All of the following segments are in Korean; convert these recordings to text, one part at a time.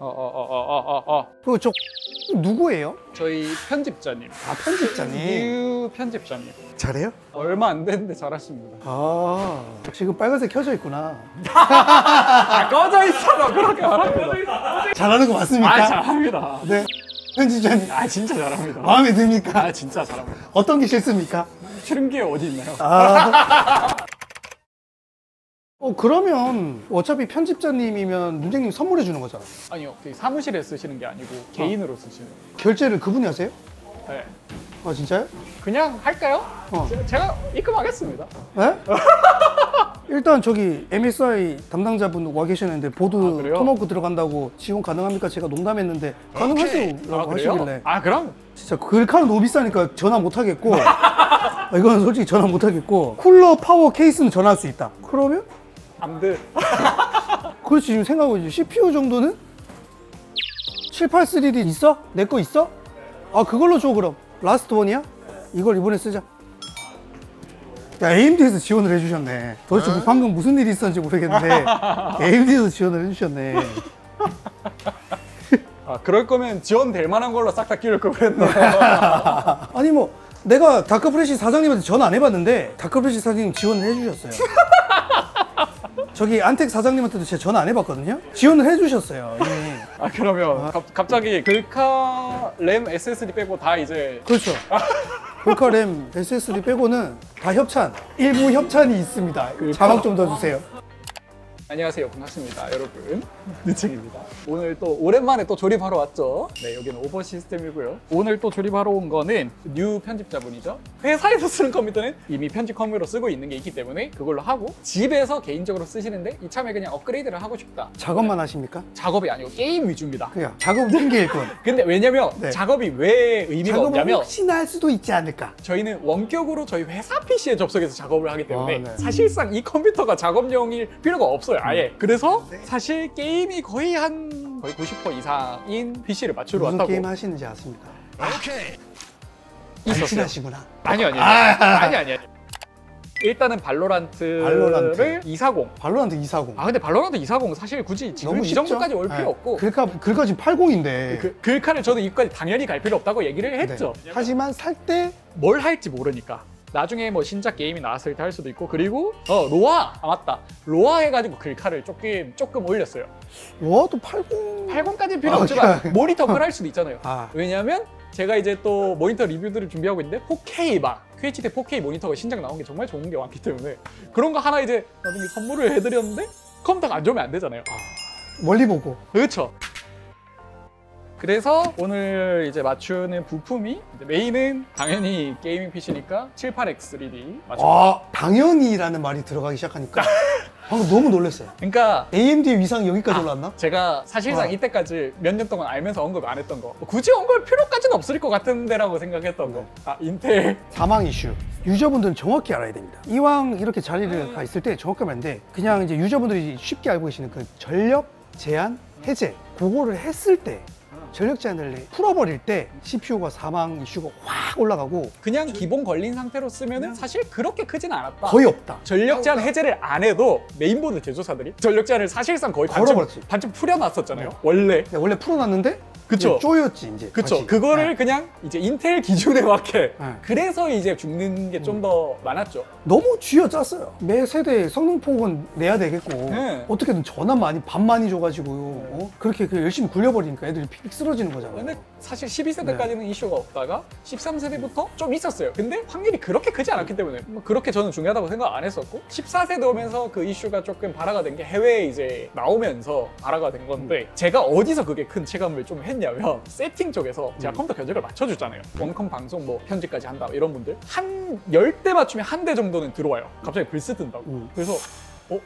어어어어어 어. 그리고 저 누구예요? 저희 편집자님. 아 편집자님 유 편집자님. 잘해요? 얼마 안 됐는데 잘하십니다. 아 지금 빨간색 켜져 있구나 아 꺼져 있어도 그렇게 말합니다. 잘하는 거 맞습니까? 아 잘합니다. 네 편집자님 아 진짜 잘합니다. 마음에 듭니까? 아 진짜 잘합니다. 어떤 게 싫습니까? 싫은 게 어디 있나요? 아. 어 그러면 어차피 편집자님이면 문장님 선물해 주는 거잖아 아니요, 그 사무실에 쓰시는 게 아니고 개인으로 쓰시는. 결제를 그분이 하세요? 네. 아 진짜요? 그냥 할까요? 어. 제- 제가 입금하겠습니다. 네? 일단 저기 MSI 담당자분 와 계셨는데 보드 아, 그래요? 토마호크 들어간다고 지원 가능합니까? 제가 농담했는데 가능하시라고 하시길래 아 그럼 진짜 글카는 너무 비싸니까 전화 못 하겠고 아, 이거는 솔직히 전화 못 하겠고 쿨러 파워 케이스는 전화할 수 있다 그러면 암드. 그렇지 지금 생각하고 있지 CPU 정도는 783D 있어? 내 거 있어? 아 그걸로 줘 그럼 last one이야? 이걸 이번에 쓰자 야 AMD에서 지원을 해주셨네 도대체 뭐 방금 무슨 일이 있었는지 모르겠는데 AMD에서 지원을 해주셨네 아 그럴 거면 지원될 만한 걸로 싹 다 끼울 걸 그랬네. 아니 뭐 내가 다크플래쉬 사장님한테 전화 안 해봤는데 다크플래쉬 사장님 지원을 해주셨어요 저기 안텍 사장님한테도 제가 전화 안 해봤거든요 지원을 해주셨어요 이미 아 그러면 갑, 갑자기 글카 램 SSD 빼고 다 이제 그렇죠. 글카 램 SSD 빼고는 다 협찬. 일부 협찬이 있습니다. 자막 좀 더 주세요. 안녕하세요. 반갑습니다. 여러분. 느층입니다. 오늘 또 오랜만에 또 조립하러 왔죠? 네 여기는 오버 시스템이고요. 오늘 또 조립하러 온 거는 new 편집자분이죠? 회사에서 쓰는 컴퓨터는 이미 편집 컴퓨터로 쓰고 있는 게 있기 때문에 그걸로 하고 집에서 개인적으로 쓰시는데 이참에 그냥 업그레이드를 하고 싶다. 작업만 하십니까? 작업이 아니고 게임 위주입니다. 그냥 작업 땡길 건. 근데 왜냐면 네. 작업이 왜 의미가 작업을 없냐면 혹시나 할 수도 있지 않을까. 저희는 원격으로 저희 회사 PC에 접속해서 작업을 하기 때문에 아, 네. 사실상 이 컴퓨터가 작업용일 필요가 없어요 아예 그래서 사실 게임이 거의 한 거의 90% 이상인 PC를 맞추러 무슨 왔다고 게임 하시는지 아십니까? 안 있었어요 친하시구나. 아니요 아니요 아니 아니 아니 일단은 발로란트를 발로란트. 240 발로란트 240. 아 근데 발로란트 240 사실 굳이 지금 너무 이 쉽죠? 정도까지 올 필요 네. 없고 글카 글까 지금 80인데. 그, 글카를 저도 이까지 당연히 갈 필요 없다고 얘기를 했죠 하지만 살 때 뭘 할지 모르니까 나중에 뭐 신작 게임이 나왔을 때 할 수도 있고 그리고 어 로아 아 맞다 로아 해가지고 글카를 조금 조금 올렸어요 와도 80. 80까지 필요 아, 없지만 그냥- 모니터 업글 할 수도 있잖아요 아 왜냐면 제가 이제 또 모니터 리뷰들을 준비하고 있는데 4K 막 QHD 4K 모니터가 신작 나온 게 정말 좋은 게 많기 때문에 그런 거 하나 이제 나중에 선물을 해드렸는데 컴퓨터가 안 좋으면 안 되잖아요 멀리 보고. 그렇죠. 그래서 오늘 이제 맞추는 부품이 이제 메인은 당연히 게이밍 PC니까 78X3D 맞죠? 아 당연히라는 말이 들어가기 시작하니까 방금 너무 놀랐어요. 그러니까 AMD 위상이 여기까지 올랐나? 제가 사실상 어. 이때까지 몇 년 동안 알면서 언급 안 했던 거 굳이 언급할 필요까지는 없을 것 같은데라고 생각했던 거. 아 인텔 사망 이슈. 유저분들은 정확히 알아야 됩니다. 이왕 이렇게 자리를 가 있을 때 정확히 돼. 그냥 이제 유저분들이 쉽게 알고 계시는 그 전력 제한 해제. 그거를 했을 때 전력 제한을 풀어버릴 때 CPU가 사망 이슈가 확 올라가고 그냥 기본 걸린 상태로 쓰면 은 사실 그렇게 크진 않았다. 거의 없다. 전력 제한 해제를 안 해도 메인보드 제조사들이 전력 제한을 사실상 거의 반쯤, 걸어버렸지. 반쯤 풀어놨었잖아요. 원래. 근데 원래 풀어놨는데 그쵸. 쪼였지 이제. 그쵸. 다시. 그거를 네. 그냥 이제 인텔 기준에 맞게. 네. 그래서 이제 죽는 게 좀더 많았죠. 너무 쥐어짰어요. 매 세대 성능 폭은 내야 되겠고 네. 어떻게든 전압 많이 반 많이 줘가지고 어? 그렇게 그 열심히 굴려버리니까 애들이 픽 쓰러지는 거잖아요. 근데 사실 12세대까지는 이슈가 없다가 13세대부터 좀 있었어요. 근데 확률이 그렇게 크지 않았기 때문에 뭐 그렇게 저는 중요하다고 생각 안 했었고 14세대 오면서 그 이슈가 조금 발화가 된 게 해외에 이제 나오면서 발화가 된 건데 제가 어디서 그게 큰 체감을 좀 했 냐면 세팅 쪽에서 제가 컴퓨터 견적을 맞춰주잖아요. 원컴 방송 뭐 편집까지 한다 이런 분들 한 열 대 맞추면 한 대 정도는 들어와요. 갑자기 블스 뜬다고. 음. 그래서 어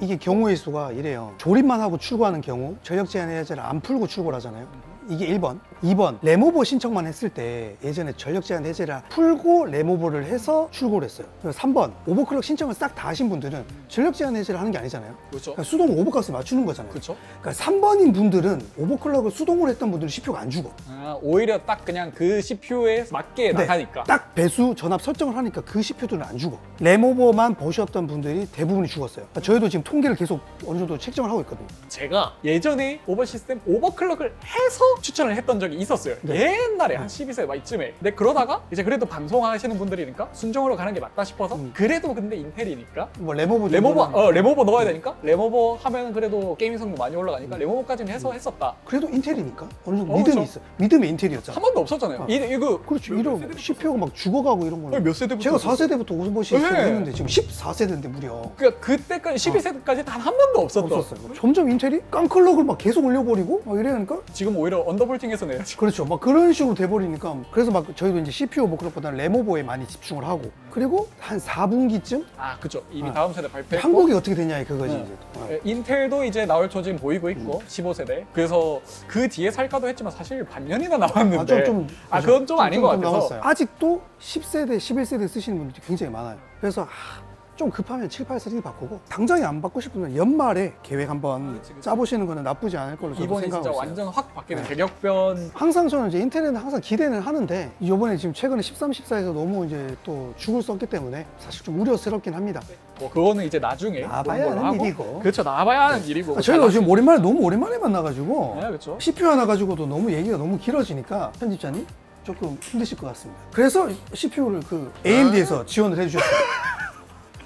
이게 경우의 수가 이래요. 조립만 하고 출고하는 경우 전력 제한 해제를 안 풀고 출고를 하잖아요. 이게 1번. 2번. 램오버 신청만 했을 때 예전에 전력 제한 해제라 풀고 램오버를 해서 출고를 했어요. 그리고 3번. overclock 신청을 싹 다 하신 분들은 전력 제한 해제를 하는 게 아니잖아요. 그렇죠. 그러니까 수동 오버값을 맞추는 거잖아요. 그렇죠. 그러니까 3번인 분들은 overclock을 수동으로 했던 분들은 CPU가 안 죽어. 아, 오히려 딱 그냥 그 CPU에 맞게 네, 나가니까. 딱 배수 전압 설정을 하니까 그 CPU들은 안 죽어. 램오버만 보셨던 분들이 대부분이 죽었어요. 그러니까 저희도 지금 통계를 계속 어느 정도 책정을 하고 있거든요. 제가 예전에 오버 시스템 overclock을 해서 추천을 했던 적이 있었어요. 네. 옛날에 한 12세 막 이쯤에. 근데 그러다가 이제 그래도 방송하시는 분들이니까 순정으로 가는 게 맞다 싶어서 음. 그래도 근데 인텔이니까 뭐 램오버 램오버 어 램오버 넣어야 되니까 램오버 하면 그래도 게임 성능 많이 올라가니까 램오버까지는 해서 했었다. 그래도 인텔이니까 어느 정도 어, 믿음이 그렇죠. 있어. 믿음의 인텔이었잖아. 한 번도 없었잖아요. 어. 이, 이거 그렇죠. 몇- 이런 CPU가 막 죽어가고 이런 거는 몇 세대부터 제가 있었어요? 4세대부터 오버시스 네. 했는데 지금 14세대인데 무려 그러니까 그때까지 12세대까지 단 한 번도 없었던. 없었어요. 점점 인텔이 깡클럭을 막 계속 올려버리고 막 이러니까 지금 오히려 undervolting해서 내야지. 그렇죠. 막 그런 식으로 돼버리니까 그래서 막 저희도 이제 CPU overclock보다는 램오버에 많이 집중을 하고 그리고 한 4분기쯤 아 그죠. 이미 아. 다음 세대 발표했고. 한국이 어떻게 되냐 그거지 네. 이제. 또. 어. 예, 인텔도 이제 나올 조짐 보이고 있고 15세대. 그래서 그 뒤에 살까도 했지만 사실 반년이나 남았는데. 아, 좀, 좀, 아, 그건 좀 아닌 것 같아서. 남았어요. 아직도 10세대, 11세대 쓰시는 분들이 굉장히 많아요. 그래서 아, 좀 급하면 7, 8세대 바꾸고 당장에 안 바꾸고 싶으면 연말에 계획 한번 그치, 그치. 짜보시는 거는 나쁘지 않을 걸로 이번에 생각하고 진짜 있어요. 완전 확 바뀌는 네. 대격변. 항상 저는 이제 인텔에는 항상 기대는 하는데 이번에 지금 최근에 13, 14에서 너무 이제 또 죽을 썼기 때문에 사실 좀 우려스럽긴 합니다. 뭐 그거는 이제 나중에 걸로 하는 하고. 일이고. 그렇죠. 나와봐야 하는 일이고. 아, 저희가 지금 오랜만에 너무 오랜만에 만나가지고 네, 그렇죠. CPU 하나 가지고도 너무 얘기가 너무 길어지니까 편집자님 조금 힘드실 것 같습니다. 그래서 CPU를 그 AMD에서 지원을 해주셨어요.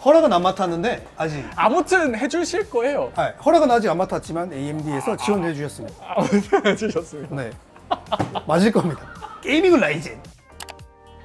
허락은 안 맡았는데 아직 아무튼 해주실 거예요. 아, 허락은 아직 안 맡았지만 AMD에서 지원을 해주셨습니다. 아무튼 해주셨습니다. 네 맞을 겁니다. 게이밍은 라이젠.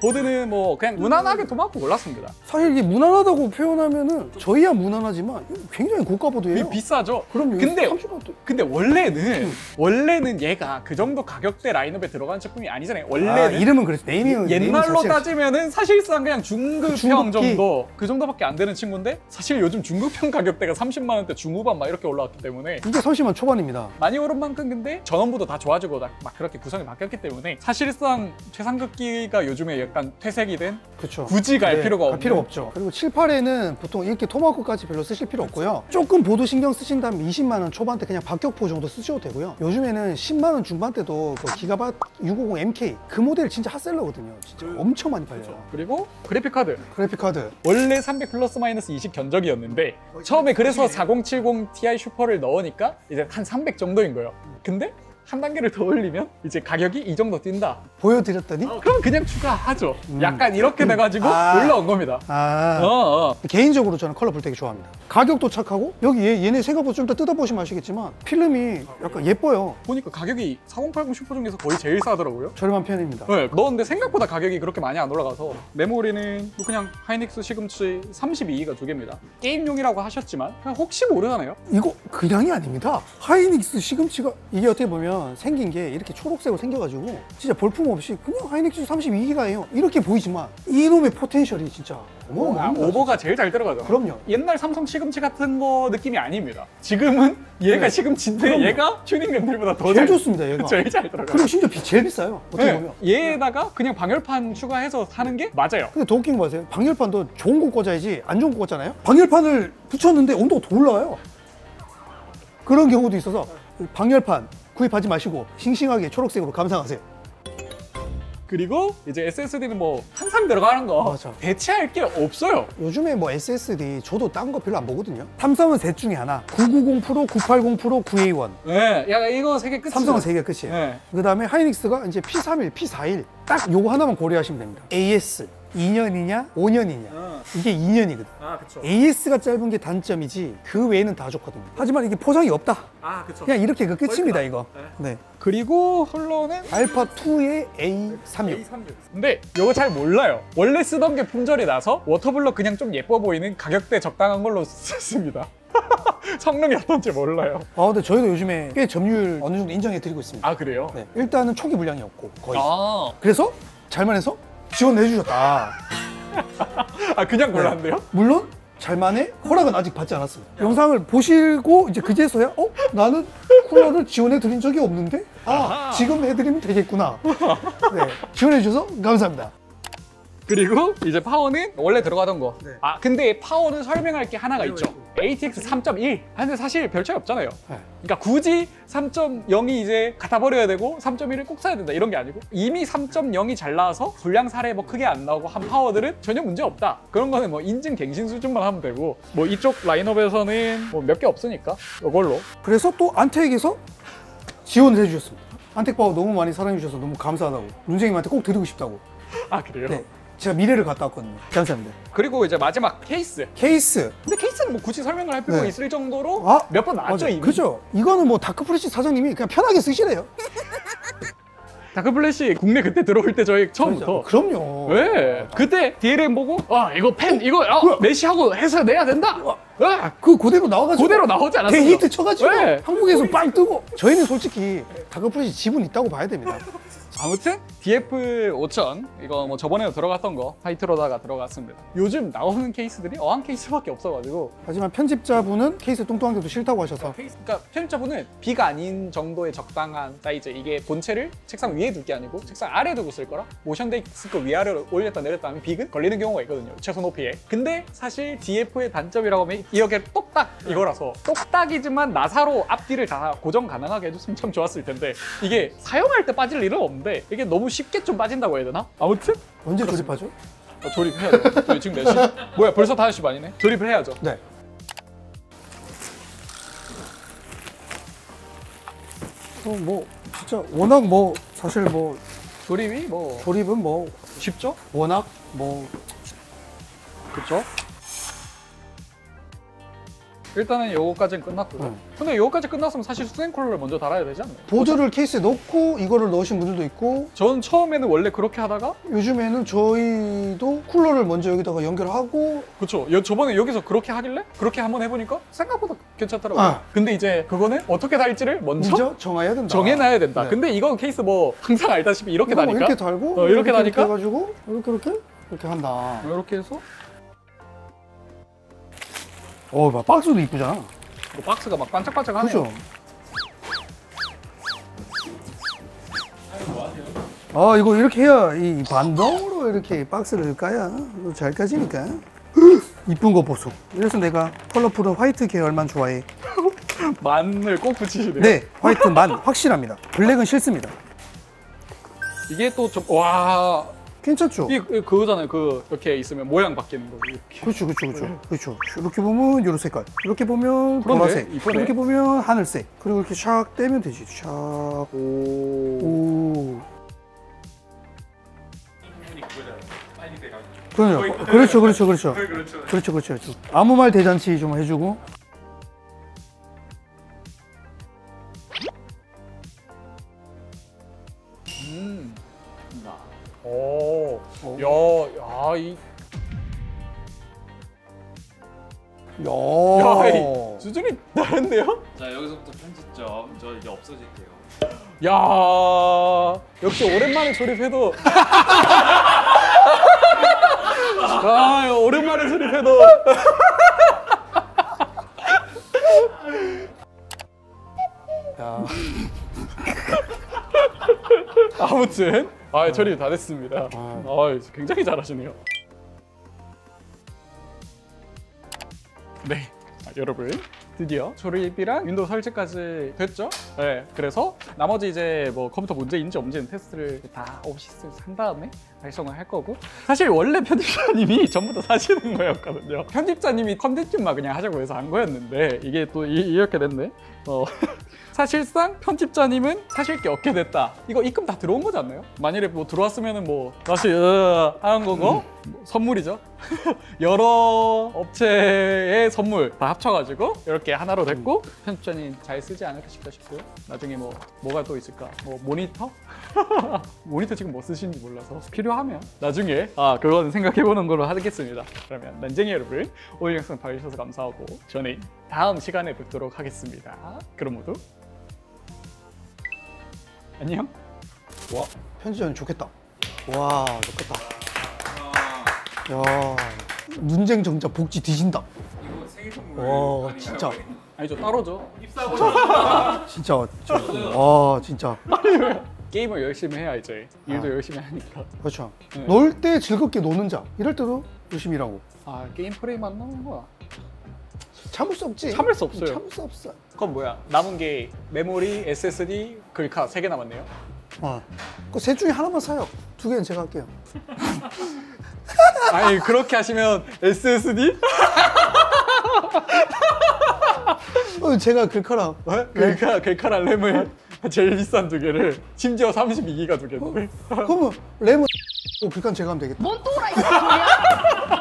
보드는 뭐 그냥 무난하게 도마고 골랐습니다. 사실 이게 무난하다고 표현하면은 저희야 무난하지만 굉장히 고가 보드예요. 이게 비싸죠. 그럼요. 근데 30만 원. 근데 원래는 원래는 얘가 그 정도 가격대 라인업에 들어간 제품이 아니잖아요. 원래는 아, 이름은 그랬어. 네이밍은 네이밍 옛날로 따지면은 사실상 그냥 중급형 중급기. 정도 그 정도밖에 안 되는 친구인데 사실 요즘 중급형 가격대가 30만 원대 중후반 막 이렇게 올라왔기 때문에 이게 30만 초반입니다. 많이 오른 만큼 근데 전원부도 다 좋아지고 다- 막 그렇게 구성이 바뀌었기 때문에 사실상 최상급기가 요즘에 약간 퇴색이 된 그렇죠. 굳이 갈 네, 필요가 갈 없는 필요가 없죠. 그리고 7, 8에는 보통 이렇게 토마호크까지 별로 쓰실 필요 없고요. 조금 보드 신경 쓰신다면 20만 원 초반대 그냥 박격포 정도 쓰셔도 되고요. 요즘에는 10만 원 중반대도 그 기가바 650 MK 그 모델 진짜 hot seller거든요. 진짜 엄청 많이 팔려요. 그리고 그래픽 카드 그래픽 카드 원래 300 플러스 마이너스 20 견적이었는데 처음에 그래서 4070 Ti 슈퍼를 넣으니까 이제 한 300 정도인 거예요. 근데 한 단계를 더 올리면 이제 가격이 이 정도 뛴다. 보여드렸더니 그럼 그냥 추가하죠. 약간 이렇게 돼가지고 아. 올라온 겁니다. 아 어, 어. 개인적으로 저는 컬러풀 되게 좋아합니다. 가격도 착하고 여기 얘, 얘네 생각보다 좀 더 뜯어보시면 아시겠지만 필름이 약간 예뻐요. 보니까 가격이 4080 슈퍼 중에서 거의 제일 싸더라고요. 저렴한 편입니다. 네, 넣었는데 생각보다 가격이 그렇게 많이 안 올라가서 메모리는 뭐 그냥 하이닉스 시금치 32기가 두 개입니다. 게임용이라고 하셨지만 그냥 혹시 모르잖아요. 이거 그냥이 아닙니다. 하이닉스 시금치가 이게 어떻게 보면 생긴 게 이렇게 초록색으로 생겨가지고 진짜 볼품 없이 그냥 하이닉스 32기가예요. 이렇게 보이지만 이놈의 potential이 진짜 어마어마합니다. 오버가 제일 잘 들어가죠. 그럼요. 옛날 삼성 시금치 같은 거 느낌이 아닙니다. 지금은 얘가 네. 시금치인데 그럼요. 얘가 튜닝 램들보다 더 제일 잘, 좋습니다 얘가. 제일 잘 들어가요. 그리고 심지어 비 제일 비싸요. 어떻게 네, 보면. 얘에다가 그냥 방열판 추가해서 사는 게 맞아요. 근데 더 웃긴 거 보세요. 방열판도 좋은 거 꽂아야지 안 좋은 거 꽂잖아요. 방열판을 붙였는데 온도가 더 올라와요. 그런 경우도 있어서 방열판 구입하지 마시고 싱싱하게 초록색으로 감상하세요. 그리고 이제 SSD는 뭐 항상 들어가는 거 맞아. 대체할 게 없어요. 요즘에 뭐 SSD 저도 딴 거 별로 안 보거든요. 삼성은 셋 중에 하나. 990 프로, 980 프로, 9A1. 네, 야 이거 세 개 끝이에요. 삼성은 세 개 끝이에요. 네. 그 다음에 하이닉스가 이제 P31, P41. 딱 요거 하나만 고려하시면 됩니다. AS. 2년이냐, 5년이냐. 어. 이게 2년이거든. 아, 그쵸. AS가 짧은 게 단점이지 그 외에는 다 좋거든요. 하지만 이게 포장이 없다. 아, 그쵸. 그냥 이렇게 그 끝입니다, 이거. 네. 그리고 훌러는 알파 2의 A36. 근데 이거 잘 몰라요. 원래 쓰던 게 품절이 나서 워터블럭 그냥 좀 예뻐 보이는 가격대 적당한 걸로 썼습니다. 성능이 어떤지 몰라요. 아, 근데 저희도 요즘에 꽤 점유율 어느 정도 인정해 드리고 있습니다. 아 그래요? 네. 일단은 초기 물량이 없고 거의. 아, 그래서 잘만 해서 지원해 주셨다. 아 그냥 골랐는데요? 물론 잘만해? 허락은 아직 받지 않았습니다. 영상을 보시고 이제 그제서야 어? 나는 쿨러를 지원해 드린 적이 없는데? 아, 아하. 지금 해드리면 되겠구나. 네, 지원해 주셔서 감사합니다. 그리고 이제 파워는 원래 들어가던 거. 네. 아 근데 파워는 설명할 게 하나가 있죠. ATX 3.1. 아, 근데 사실 별 차이 없잖아요. 네. 그러니까 굳이 3.0이 이제 갖다 버려야 되고 3.1을 꼭 사야 된다 이런 게 아니고 이미 3.0이 잘 나와서 불량 사례 뭐 크게 안 나오고 한 파워들은 전혀 문제 없다. 그런 거는 뭐 인증 갱신 수준만 하면 되고 뭐 이쪽 라인업에서는 뭐 몇 개 없으니까 이걸로 그래서 또 안택에서 지원을 해주셨습니다. 안텍 파워 너무 많이 사랑해 주셔서 너무 감사하다고. 문재님한테 꼭 드리고 싶다고. 아 그래요? 네, 제가 미래를 갔다 왔거든요. 감사합니다. 그리고 이제 마지막 케이스. 케이스. 근데 케이스는 뭐 굳이 설명을 할 필요가 네. 있을 정도로 아, 몇번 나왔죠. 이미. 그죠? 이거는 뭐 다크플래시 사장님이 그냥 편하게 쓰시래요. 다크플래시 국내 그때 들어올 때 저희 처음부터 그럼요. 왜? 그때 DLM 보고 아 이거 팬 이거 아, mesh하고 해서 내야 된다. 아, 그 그대로 나와가지고 그대로 나오지 않았어요. 대히트 쳐가지고 네. 한국에서 빵 뜨고 저희는 솔직히 다크플래시 지분 있다고 봐야 됩니다. 아무튼 DF 5000 이거 뭐 저번에도 들어갔던 거 사이트로다가 들어갔습니다. 요즘 나오는 케이스들이 어항 케이스밖에 없어가지고. 하지만 편집자분은 케이스 뚱뚱한 게도 싫다고 하셔서. 그러니까 편집자분은 big이 아닌 정도의 적당한 사이즈 이게 본체를 책상 위에 둘 게 아니고 책상 아래에 두고 쓸 거라? motion desk 위아래로 올렸다 내렸다 하면 big은 걸리는 경우가 있거든요 최소 높이에. 근데 사실 DF의 단점이라고 하면 이렇게 똑딱 이거라서. 똑딱이지만 나사로 앞뒤를 다 고정 가능하게 해줬으면 참 좋았을 텐데. 이게 사용할 때 빠질 일은 없는데 이게 너무 쉽게 좀 빠진다고 해야 되나? 아무튼 언제 조립하죠? 어, 조립해야죠 저희 지금 몇 시? 뭐야 벌써 5시 반이네 조립을 해야죠 네. 어, 뭐 진짜 워낙 뭐 사실 뭐 조립이 뭐 조립은 뭐 쉽죠? 워낙 뭐 그쵸? 일단은 요거까지는 끝났고요. 응. 근데 요거까지 끝났으면 사실 수냉 쿨러를 먼저 달아야 되지 않나요? 보드를 케이스에 넣고 이거를 넣으신 분들도 있고 저는 처음에는 원래 그렇게 하다가 요즘에는 저희도 쿨러를 먼저 여기다가 연결하고 그쵸 여, 저번에 여기서 그렇게 하길래 그렇게 한번 해보니까 생각보다 괜찮더라고요. 아. 근데 이제 그거는 어떻게 달지를 먼저 먼저 정해야 된다. 정해놔야 된다. 네. 근데 이건 케이스 뭐 항상 알다시피 이렇게 뭐 다니까 이렇게 달고 어, 이렇게 다니까? 해가지고 이렇게 이렇게 이렇게 한다. 이렇게 해서 어, 봐 박스도 이쁘잖아. 뭐 박스가 막 반짝반짝하네요. 그죠? 아 이거 이렇게 해야 이 반동으로 이렇게 박스를 까야 이거 잘 까지니까 이쁜 거 보소 그래서 내가 컬러풀은 화이트 계열만 좋아해 만을 꼭 붙이시네요. 네 화이트 만 확실합니다 블랙은 싫습니다 이게 또좀와 괜찮죠? 이 이 그거잖아요. 그 이렇게 있으면 모양 바뀌는 거 이렇게. 그렇죠 그렇죠 그렇죠 그렇죠 이렇게 보면 요런 색깔 이렇게 보면 그러네. 보라색 이쁘네. 이렇게 보면 하늘색 그리고 이렇게 샥 떼면 되지 샥 오. 오. 그럼요. 그렇죠, 그렇죠, 그렇죠. 그렇죠, 그렇죠, 그렇죠. 아무 말 대잔치 좀 해주고. 음. 오. 야, 야, 이, 야, 야, 이 수준이 다른데요? 자 여기서부터 편집점 저 이제 없어질게요. 야, 역시 오랜만에 조립해도. 아, 오랜만에 조립해도. 야. 아무튼, 아, 조립 다 됐습니다. 아. 아, 굉장히 잘하시네요. 네, 아, 여러분 드디어 조립이랑 윈도우 설치까지 됐죠? 네, 그래서 나머지 이제 뭐 컴퓨터 문제인지 없는지 테스트를 다 오시스 산 다음에 발송을 할 거고 사실 원래 편집자님이 전부 다 사시는 거였거든요. 편집자님이 컨텐츠만 그냥 하자고 해서 한 거였는데 이게 또 이, 렇게 됐네. 어. 사실상 편집자님은 사실 게 없게 됐다. 이거 입금 다 들어온 거지 않나요? 만일에 뭐 들어왔으면은 뭐 다시 으, 하는 거고 뭐 선물이죠. 여러 업체의 선물 다 합쳐가지고 이렇게 하나로 됐고 편집자님 잘 쓰지 않을까 싶다 싶고요. 나중에 뭐 뭐가 또 있을까? 뭐 모니터? 모니터 지금 뭐 쓰시는지 몰라서 필요하면 나중에 아 그거는 생각해보는 걸로 하겠습니다. 그러면 난쟁이 여러분 오늘 영상 봐주셔서 감사하고 저는 다음 시간에 뵙도록 하겠습니다. 그럼 모두 안녕. 와, 편집자님 좋겠다. 와, 좋겠다. 야. 눈쟁 정자 복지 뒤진다. 이거 생일 선물. 와 진짜 아니죠 따로죠. 입사하고 진짜 저, 와 진짜 게임을 열심히 해야 이제 일도 아. 열심히 하니까. 그렇죠. 네. 놀때 즐겁게 노는 자 이럴 때도 열심히 일하고 아 게임 프레임만 나오는 거야. 참을 수 없지. 참을 수 없어요. 참을 수 없어. 그건 뭐야? 남은 게 메모리, SSD, 글카 세 개 남았네요. 어. 그세 중에 하나만 사요. 두 개는 제가 할게요. 아니 그렇게 하시면 SSD? 어, 제가 글카랑 글카 글카랑 램을 제일 비싼 두 개를 심지어 32기가 두 개인데. 그러면 램은 글카는 제가 하면 되겠다. 뭔 또라이 새끼야?